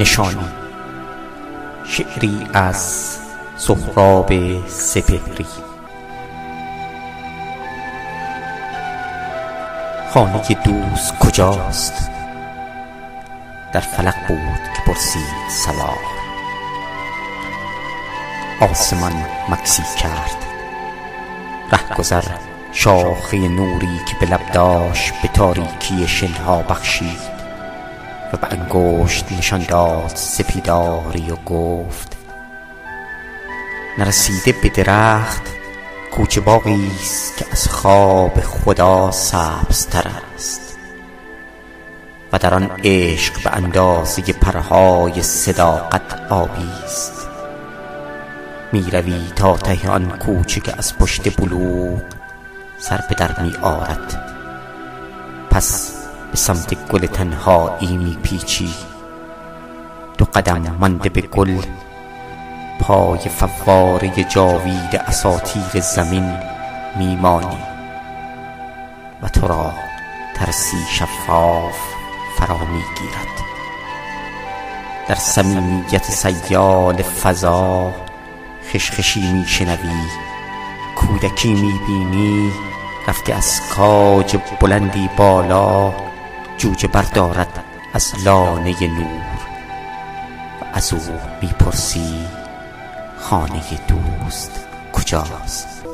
نشانی شعری از سهراب سپهری. خانه دوست کجاست؟ در فلق بود که پرسید صلاح آسمان مکسی کرد. رهگذر شاخه نوری که به لب داشت به تاریکی شنها بخشید. و به انگشت نشان داد سپیداری و گفت نرسیده به درخت کوچه باغی است که از خواب خدا سبزتر است و در آن عشق به اندازه پرهای صداقت آبی است. می روی تا ته آن کوچه که از پشت بلوغ سر به در می آرد. پس به سمت گل تنهایی می پیچی دو قدم مانده به گل پای فواره جاوید اساطیر زمین میمانی. و تو را ترسی شفاف فرا می‌گیرد. در صمیمیت سیال فضا خشخشی میشنوی کودکی می‌بینی رفته از کاج بلندی بالا جوجه بردارد از لانه نور. و از او می‌پرسی خانه دوست کجاست؟